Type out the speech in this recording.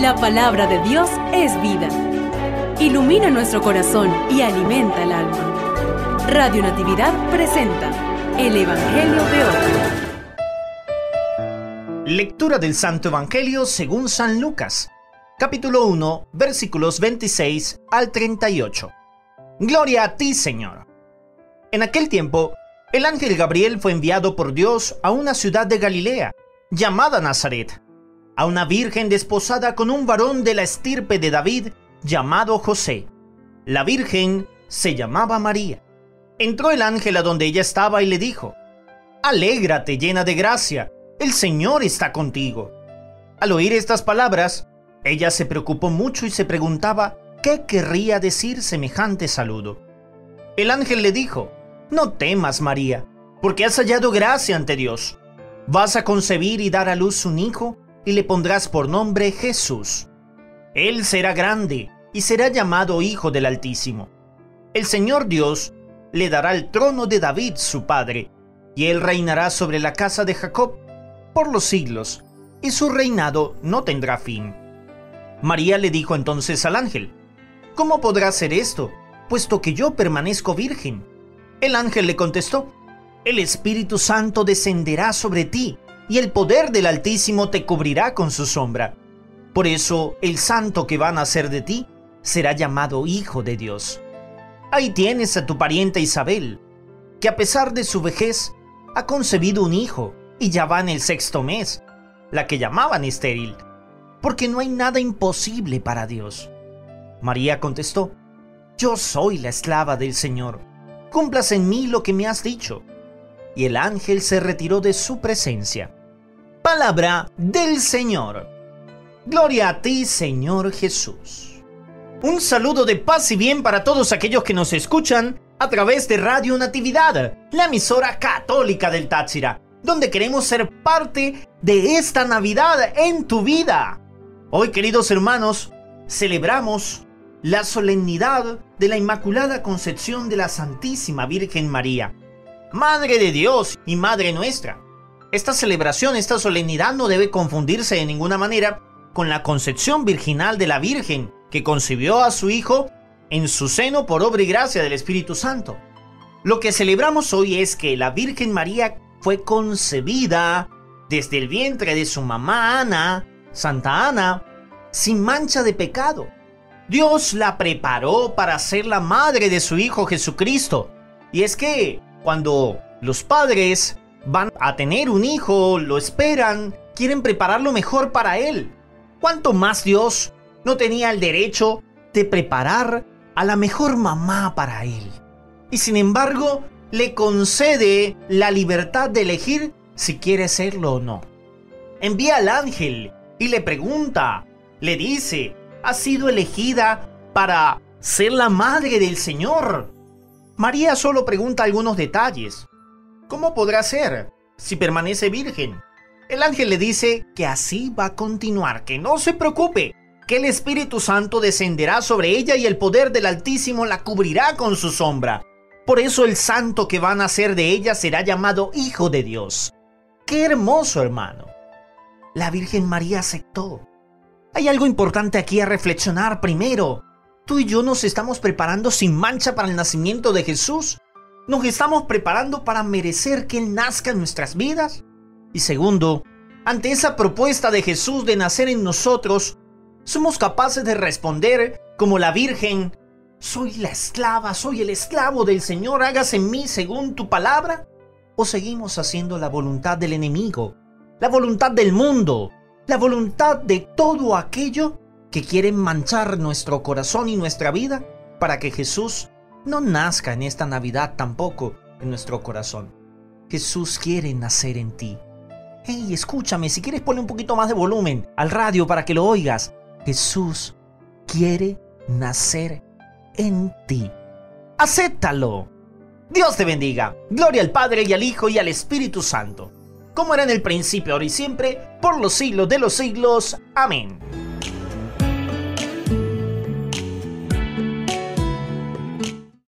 La palabra de Dios es vida. Ilumina nuestro corazón y alimenta el alma. Radio Natividad presenta el Evangelio de hoy. Lectura del Santo Evangelio según San Lucas, capítulo 1, versículos 26 al 38. Gloria a ti, Señor. En aquel tiempo, el ángel Gabriel fue enviado por Dios a una ciudad de Galilea, llamada Nazaret, a una virgen desposada con un varón de la estirpe de David, llamado José. La virgen se llamaba María. Entró el ángel a donde ella estaba y le dijo, Alégrate llena de gracia, el Señor está contigo. Al oír estas palabras, ella se preocupó mucho y se preguntaba qué querría decir semejante saludo. El ángel le dijo, no temas, María, porque has hallado gracia ante Dios. Vas a concebir y dar a luz un hijo, y le pondrás por nombre Jesús. Él será grande, y será llamado Hijo del Altísimo. El Señor Dios le dará el trono de David su padre, y él reinará sobre la casa de Jacob por los siglos, y su reinado no tendrá fin. María le dijo entonces al ángel, ¿Cómo podrá ser esto, puesto que yo permanezco virgen? El ángel le contestó, El Espíritu Santo descenderá sobre ti, y el poder del Altísimo te cubrirá con su sombra. Por eso el santo que va a nacer de ti será llamado Hijo de Dios. Ahí tienes a tu pariente Isabel, que a pesar de su vejez ha concebido un hijo y ya va en el sexto mes, la que llamaban estéril, porque no hay nada imposible para Dios. María contestó, Yo soy la esclava del Señor cumplas en mí lo que me has dicho. Y el ángel se retiró de su presencia. Palabra del Señor. Gloria a ti, Señor Jesús. Un saludo de paz y bien para todos aquellos que nos escuchan a través de Radio Natividad, la emisora católica del Táchira, donde queremos ser parte de esta Navidad en tu vida. Hoy, queridos hermanos, celebramos la solemnidad de la Inmaculada Concepción de la Santísima Virgen María, Madre de Dios y Madre nuestra. Esta celebración, esta solemnidad no debe confundirse de ninguna manera con la concepción virginal de la Virgen que concibió a su Hijo en su seno por obra y gracia del Espíritu Santo. Lo que celebramos hoy es que la Virgen María fue concebida desde el vientre de su mamá Ana, Santa Ana, sin mancha de pecado Dios la preparó para ser la madre de su Hijo Jesucristo. Y es que cuando los padres van a tener un hijo, lo esperan, quieren prepararlo mejor para él. ¿Cuánto más Dios no tenía el derecho de preparar a la mejor mamá para él? Y sin embargo, le concede la libertad de elegir si quiere serlo o no. Envía al ángel y le pregunta, le dice, ha sido elegida para ser la madre del Señor. María solo pregunta algunos detalles. ¿Cómo podrá ser si permanece virgen? El ángel le dice que así va a continuar, que no se preocupe, que el Espíritu Santo descenderá sobre ella y el poder del Altísimo la cubrirá con su sombra. Por eso el santo que va a nacer de ella será llamado Hijo de Dios. ¡Qué hermoso, hermano! La Virgen María aceptó. Hay algo importante aquí a reflexionar primero. Tú y yo nos estamos preparando sin mancha para el nacimiento de Jesús. Nos estamos preparando para merecer que Él nazca en nuestras vidas. Y segundo, ante esa propuesta de Jesús de nacer en nosotros, ¿somos capaces de responder como la Virgen, soy la esclava, soy el esclavo del Señor, hágase en mí según tu palabra? ¿O seguimos haciendo la voluntad del enemigo, la voluntad del mundo, la voluntad de todo aquello que quiere manchar nuestro corazón y nuestra vida para que Jesús no nazca en esta Navidad tampoco en nuestro corazón. Jesús quiere nacer en ti. Hey, escúchame, si quieres ponle un poquito más de volumen al radio para que lo oigas. Jesús quiere nacer en ti. Acéptalo. Dios te bendiga. Gloria al Padre y al Hijo y al Espíritu Santo como era en el principio, ahora y siempre, por los siglos de los siglos. Amén.